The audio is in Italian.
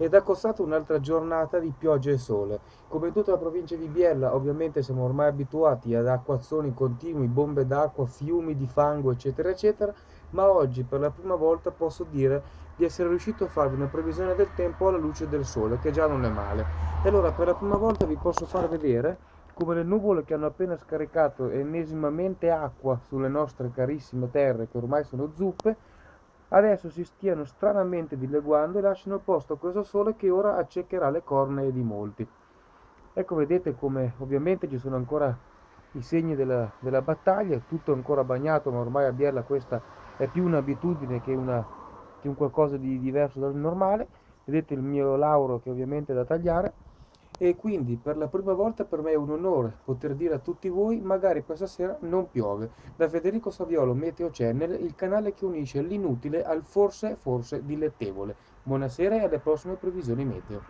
ed ha costato un'altra giornata di pioggia e sole. Come tutta la provincia di Biella, ovviamente siamo ormai abituati ad acquazzoni continui, bombe d'acqua, fiumi di fango, eccetera, eccetera, ma oggi per la prima volta posso dire di essere riuscito a farvi una previsione del tempo alla luce del sole, che già non è male. E allora per la prima volta vi posso far vedere come le nuvole che hanno appena scaricato enesimamente acqua sulle nostre carissime terre, che ormai sono zuppe, adesso si stiano stranamente dileguando e lasciano posto a questo sole che ora accecherà le cornee di molti. Ecco, vedete come ovviamente ci sono ancora i segni della, della battaglia, tutto ancora bagnato, ma ormai a Biella questa è più un'abitudine che, una, che un qualcosa di diverso dal normale. Vedete il mio lauro che ovviamente è da tagliare e quindi per la prima volta per me è un onore poter dire a tutti voi magari questa sera non piove. Da Federico Saviolo Meteo Channel, il canale che unisce l'inutile al forse forse dilettevole. Buonasera e alle prossime previsioni meteo.